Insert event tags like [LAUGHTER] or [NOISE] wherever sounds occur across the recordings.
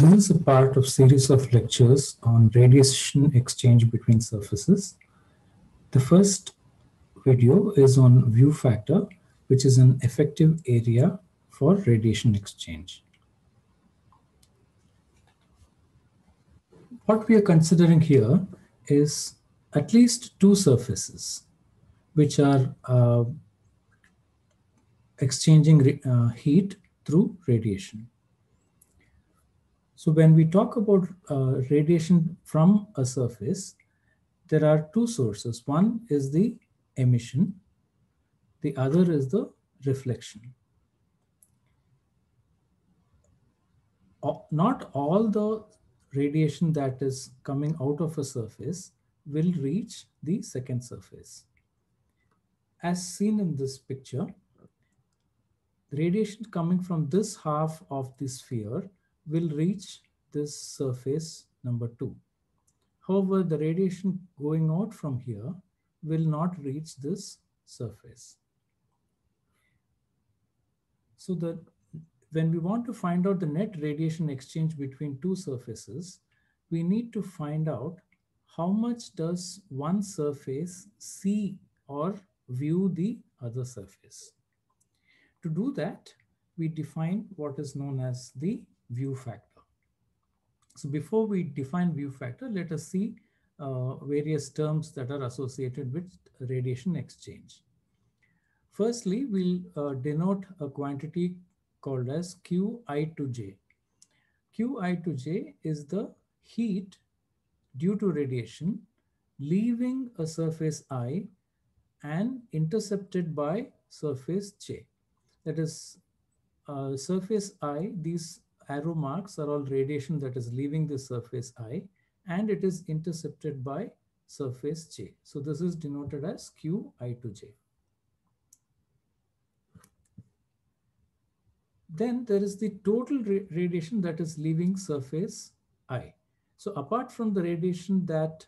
This is a part of series of lectures on radiation exchange between surfaces. The first video is on view factor, which is an effective area for radiation exchange. What we are considering here is at least two surfaces which are uh, exchanging uh, heat through radiation. So when we talk about uh, radiation from a surface, there are two sources. One is the emission, the other is the reflection. Not all the radiation that is coming out of a surface will reach the second surface. As seen in this picture, radiation coming from this half of the sphere will reach this surface number two. However, the radiation going out from here will not reach this surface. So that when we want to find out the net radiation exchange between two surfaces, we need to find out how much does one surface see or view the other surface. To do that, we define what is known as the view factor. So before we define view factor, let us see uh, various terms that are associated with radiation exchange. Firstly, we'll uh, denote a quantity called as Qi to j. Qi to j is the heat due to radiation leaving a surface i and intercepted by surface j. That is, uh, surface i, these arrow marks are all radiation that is leaving the surface i and it is intercepted by surface j. So this is denoted as qi to j. Then there is the total ra radiation that is leaving surface i. So apart from the radiation that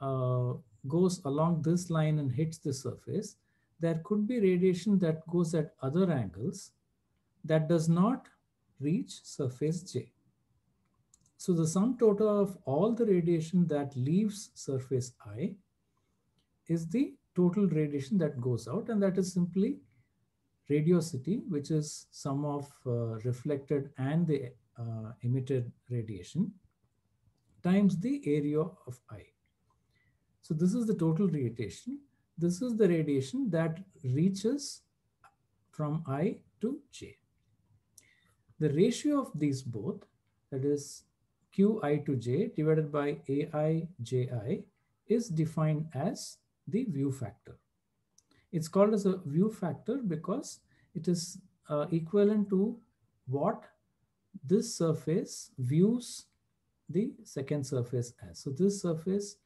uh, goes along this line and hits the surface, there could be radiation that goes at other angles that does not reach surface J. So the sum total of all the radiation that leaves surface I is the total radiation that goes out and that is simply radiosity, which is sum of uh, reflected and the uh, emitted radiation times the area of I. So this is the total radiation. This is the radiation that reaches from I to J. The ratio of these both, that is Qi to J divided by Ai Ji is defined as the view factor. It's called as a view factor because it is uh, equivalent to what this surface views the second surface as. So this surface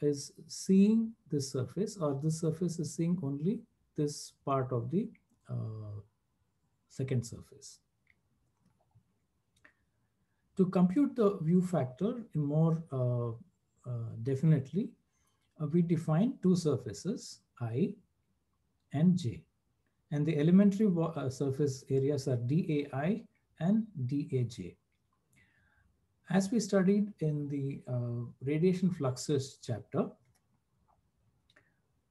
is seeing this surface or this surface is seeing only this part of the uh, second surface. To compute the view factor more uh, uh, definitely, uh, we define two surfaces, I and J. And the elementary uh, surface areas are DAI and DAJ. As we studied in the uh, radiation fluxes chapter,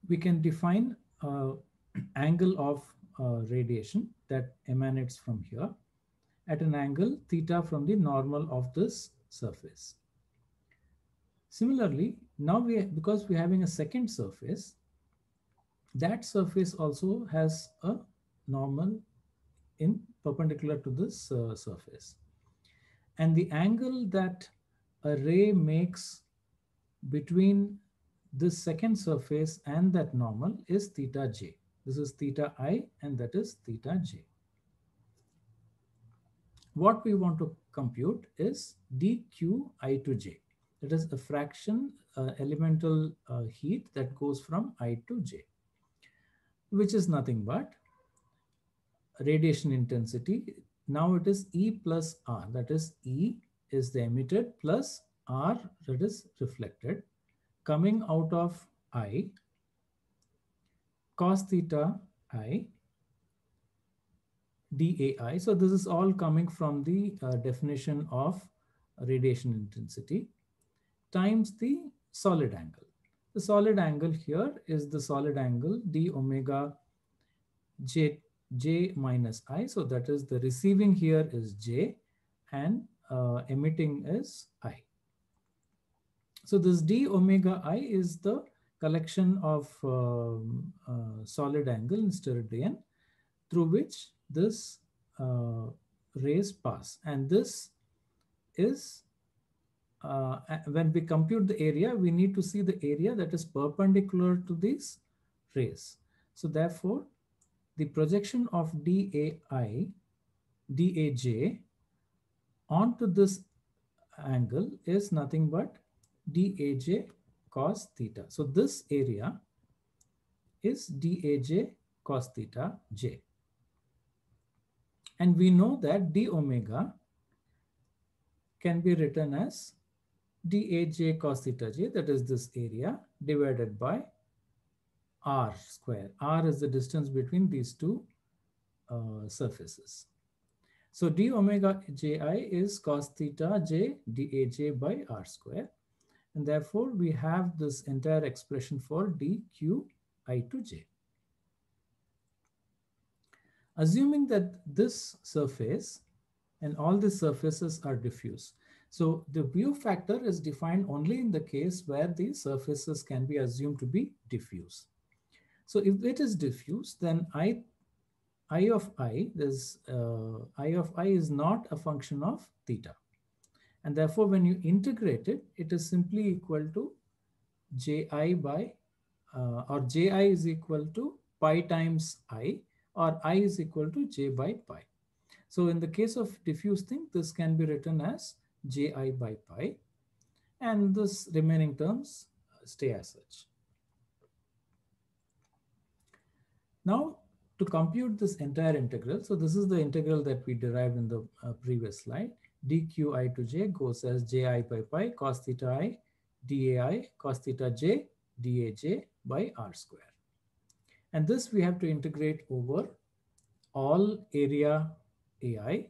we can define uh, [CLEARS THROAT] angle of radiation that emanates from here at an angle theta from the normal of this surface. Similarly, now we because we're having a second surface, that surface also has a normal in perpendicular to this uh, surface. And the angle that a ray makes between this second surface and that normal is theta j. This is theta i and that is theta j. What we want to compute is dqi to j. That is a fraction uh, elemental uh, heat that goes from i to j, which is nothing but radiation intensity now it is E plus R. That is E is the emitted plus R that is reflected coming out of I cos theta I DAI. So this is all coming from the uh, definition of radiation intensity times the solid angle. The solid angle here is the solid angle d omega j, j minus i. So that is the receiving here is j and uh, emitting is i. So this d omega i is the collection of um, uh, solid angle in steradian through which this uh, rays pass. And this is, uh, when we compute the area, we need to see the area that is perpendicular to these rays. So therefore, the projection of DAI, DAJ onto this angle is nothing but DAJ cos theta. So this area is DAJ cos theta J. And we know that d omega can be written as daj cos theta j, that is this area, divided by r square. r is the distance between these two uh, surfaces. So d omega ji is cos theta j daj by r square. And therefore, we have this entire expression for dqi to j. Assuming that this surface and all the surfaces are diffuse. So the view factor is defined only in the case where the surfaces can be assumed to be diffuse. So if it is diffuse, then I, I of i, this uh, I of i is not a function of theta. And therefore, when you integrate it, it is simply equal to ji by, uh, or ji is equal to pi times i, or i is equal to j by pi. So in the case of diffuse thing, this can be written as ji by pi, and this remaining terms stay as such. Now, to compute this entire integral, so this is the integral that we derived in the uh, previous slide, dqi to j goes as ji by pi cos theta i dai cos theta j daj by r square. And this we have to integrate over all area AI,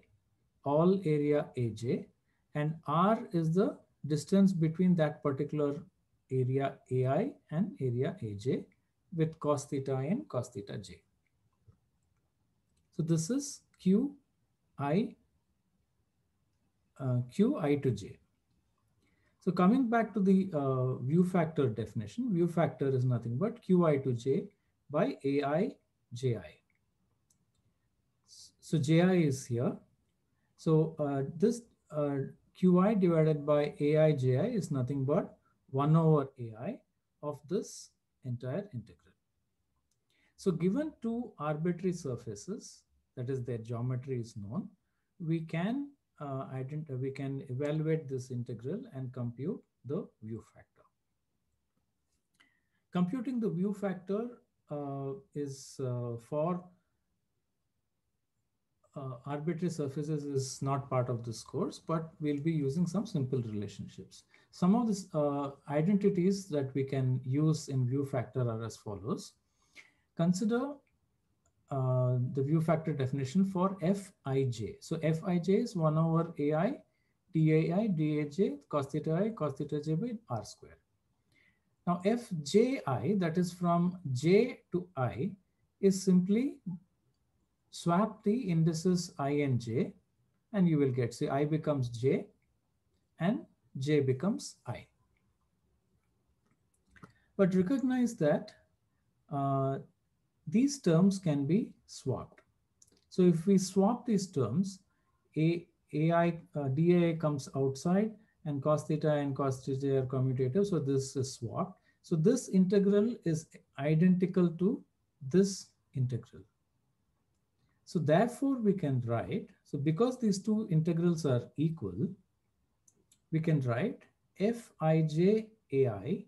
all area AJ, and R is the distance between that particular area AI and area AJ with cos theta i and cos theta j. So this is Q I uh, Q I to j. So coming back to the uh, view factor definition, view factor is nothing but Qi to j by AI Ji. So Ji is here. So uh, this uh, Qi divided by AI Ji is nothing but 1 over AI of this entire integral. So given two arbitrary surfaces, that is their geometry is known, we can uh, we can evaluate this integral and compute the view factor. Computing the view factor is uh, for uh, arbitrary surfaces is not part of this course, but we'll be using some simple relationships. Some of uh, identities that we can use in view factor are as follows. Consider uh, the view factor definition for Fij. So Fij is 1 over Ai, dai, daj, cos theta i, cos theta j by r square. Now fji, that is from j to i, is simply swap the indices i and j, and you will get, see, i becomes j, and j becomes i. But recognize that uh, these terms can be swapped. So if we swap these terms, a, ai, uh, comes outside, and cos theta and cos theta are commutative. So this is swapped. So this integral is identical to this integral. So therefore we can write, so because these two integrals are equal, we can write fij ai,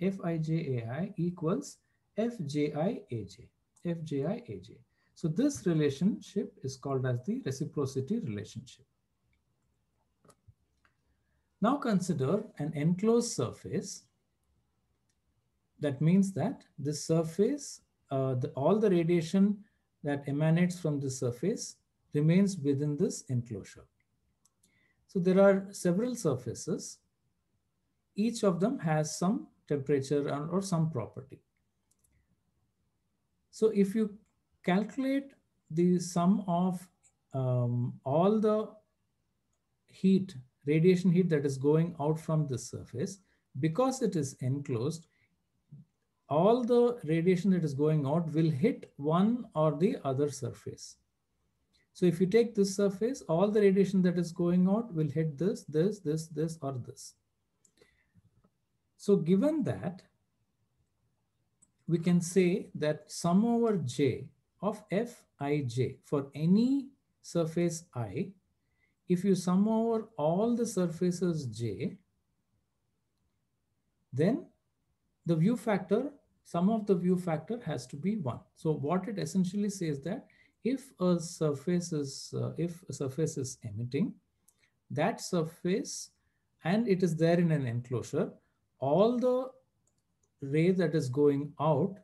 fij ai equals fji aj, fji aj. So this relationship is called as the reciprocity relationship. Now consider an enclosed surface. That means that this surface, uh, the, all the radiation that emanates from the surface remains within this enclosure. So there are several surfaces. Each of them has some temperature or some property. So if you calculate the sum of um, all the heat, radiation heat that is going out from this surface, because it is enclosed, all the radiation that is going out will hit one or the other surface. So if you take this surface, all the radiation that is going out will hit this, this, this, this, or this. So given that, we can say that sum over j of Fij for any surface i, if you sum over all the surfaces j, then the view factor, sum of the view factor has to be 1. So what it essentially says that if a surface is, uh, if a surface is emitting, that surface, and it is there in an enclosure, all the ray that is going out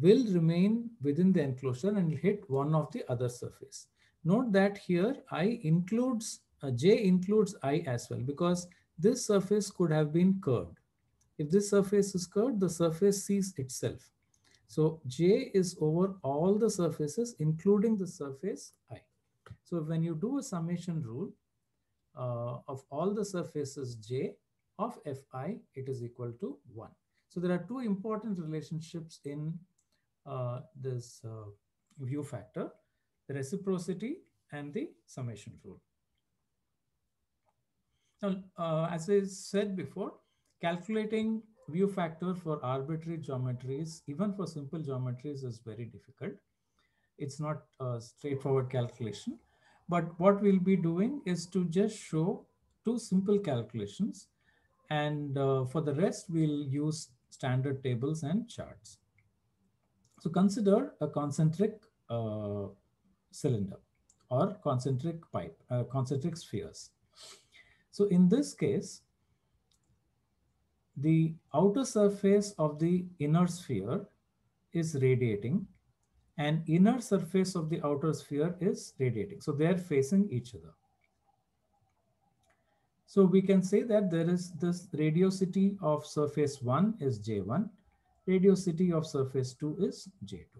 will remain within the enclosure and hit one of the other surface. Note that here I includes, uh, J includes I as well because this surface could have been curved. If this surface is curved, the surface sees itself. So J is over all the surfaces, including the surface I. So when you do a summation rule uh, of all the surfaces J of Fi, it is equal to 1. So there are two important relationships in uh, this uh, view factor, the reciprocity and the summation rule. Now, uh, as I said before, calculating view factor for arbitrary geometries, even for simple geometries is very difficult. It's not a straightforward calculation. But what we'll be doing is to just show two simple calculations. And uh, for the rest, we'll use standard tables and charts. So consider a concentric uh, cylinder or concentric pipe, uh, concentric spheres. So in this case, the outer surface of the inner sphere is radiating and inner surface of the outer sphere is radiating. So they're facing each other. So we can say that there is this radiosity of surface 1 is J1, radiosity of surface 2 is J2.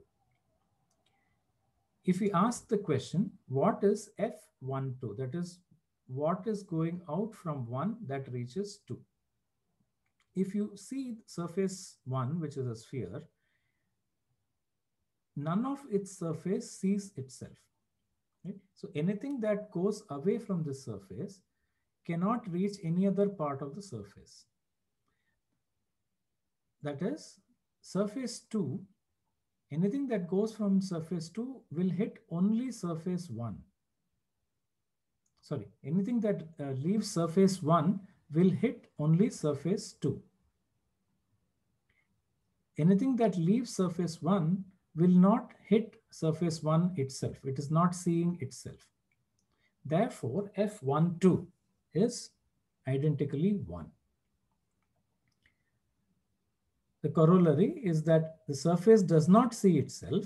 If we ask the question, what is F12? That is, what is going out from 1 that reaches 2? if you see surface one, which is a sphere, none of its surface sees itself. Right? So anything that goes away from the surface cannot reach any other part of the surface. That is, surface 2, anything that goes from surface 2 will hit only surface 1. Sorry, anything that uh, leaves surface 1 will hit only surface 2. Anything that leaves surface 1 will not hit surface 1 itself. It is not seeing itself. Therefore, F12 is identically 1. The corollary is that the surface does not see itself.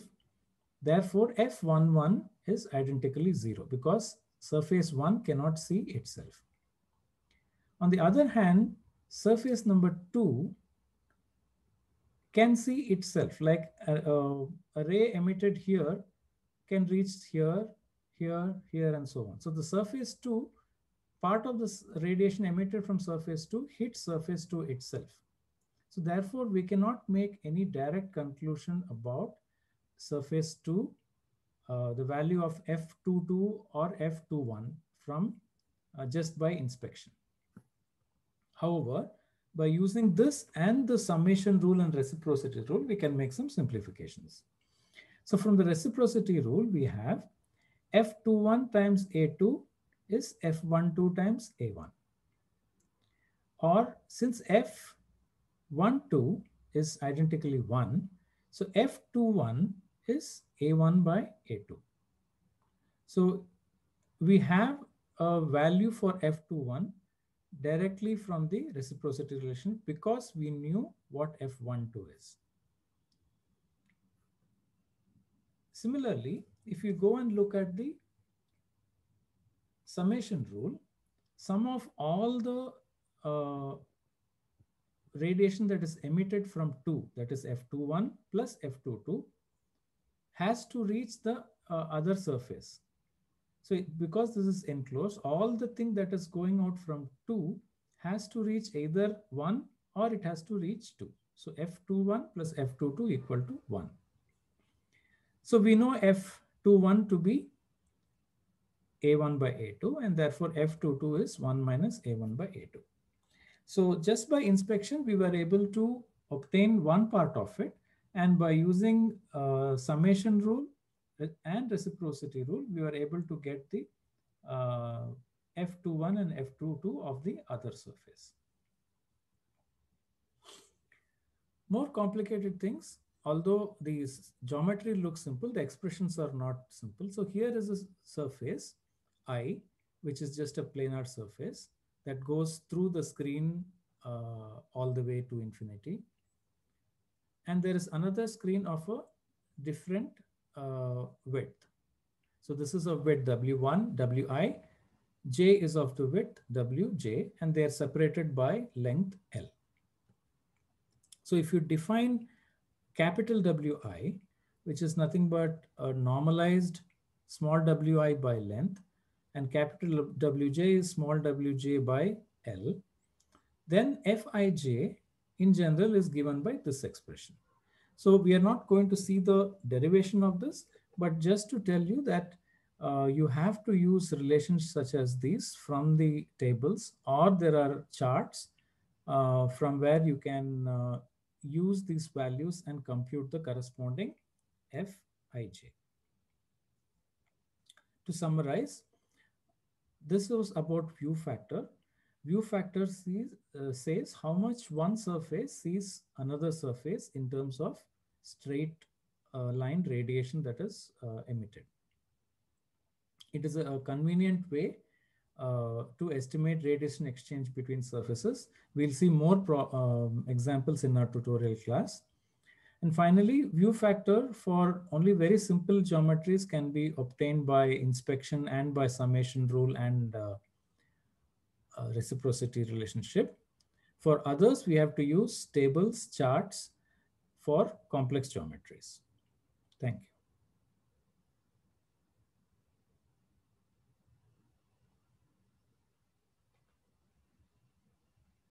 Therefore, F11 is identically 0 because surface 1 cannot see itself. On the other hand, surface number two can see itself like a, a, a, ray emitted here can reach here, here, here, and so on. So the surface two, part of this radiation emitted from surface two hits surface two itself. So therefore, we cannot make any direct conclusion about surface two, uh, the value of F22 or F21 from uh, just by inspection. However, by using this and the summation rule and reciprocity rule, we can make some simplifications. So from the reciprocity rule, we have F21 times A2 is F12 times A1. Or since F12 is identically 1, so F21 is A1 by A2. So we have a value for F21 directly from the reciprocity relation because we knew what F12 is. Similarly, if you go and look at the summation rule, sum of all the uh, radiation that is emitted from 2, that is F21 plus F22, has to reach the uh, other surface. So because this is enclosed, all the thing that is going out from 2 has to reach either 1 or it has to reach 2. So F21 plus F22 equal to 1. So we know F21 to be A1 by A2 and therefore F22 is 1 minus A1 by A2. So just by inspection, we were able to obtain one part of it. And by using uh, summation rule and reciprocity rule, we were able to get the uh, F21 and F22 of the other surface. More complicated things, although the geometry looks simple, the expressions are not simple. So here is a surface I, which is just a planar surface that goes through the screen uh, all the way to infinity. And there is another screen of a different uh, width. So this is of width W1, Wi, J is of the width Wj, and they are separated by length L. So if you define capital Wi, which is nothing but a normalized small wi by length, and capital Wj is small wj by L, then Fij in general is given by this expression. So we are not going to see the derivation of this, but just to tell you that uh, you have to use relations such as these from the tables or there are charts uh, from where you can uh, use these values and compute the corresponding Fij. To summarize, this was about view factor. View factor sees, uh, says how much one surface sees another surface in terms of straight uh, line radiation that is uh, emitted. It is a, a convenient way uh, to estimate radiation exchange between surfaces. We'll see more um, examples in our tutorial class. And finally, view factor for only very simple geometries can be obtained by inspection and by summation rule and uh, uh, reciprocity relationship. For others, we have to use tables, charts for complex geometries. Thank you.